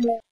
Yeah.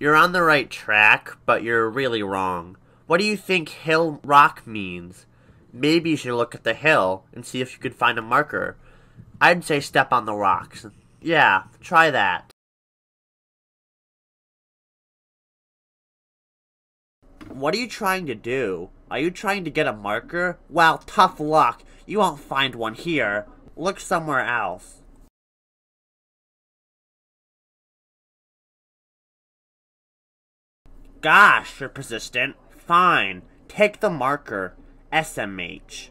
You're on the right track, but you're really wrong. What do you think hill rock means? Maybe you should look at the hill and see if you could find a marker. I'd say step on the rocks. Yeah, try that. What are you trying to do? Are you trying to get a marker? Well, tough luck. You won't find one here. Look somewhere else. Gosh, you're persistent. Fine. Take the marker. SMH.